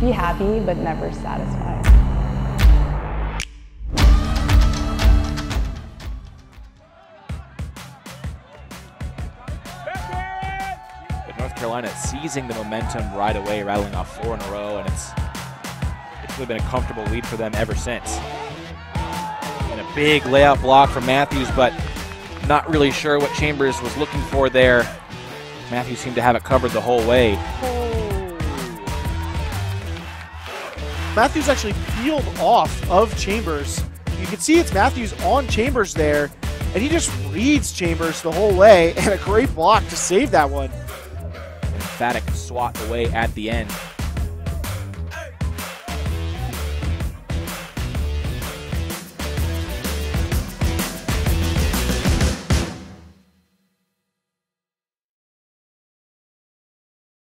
Be happy, but never satisfied. But North Carolina seizing the momentum right away, rattling off four in a row, and it's it's really been a comfortable lead for them ever since. And a big layout block from Matthews, but not really sure what Chambers was looking for there. Matthews seemed to have it covered the whole way. Matthews actually peeled off of Chambers. You can see it's Matthews on Chambers there, and he just reads Chambers the whole way, and a great block to save that one. Emphatic swat away at the end.